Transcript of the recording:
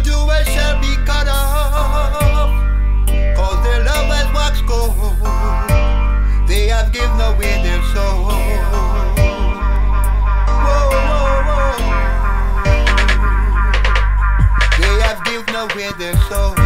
evildoers shall be cut off. Cause their love has waxed cold. They have given away their soul. Whoa, whoa, whoa. They have given away their soul.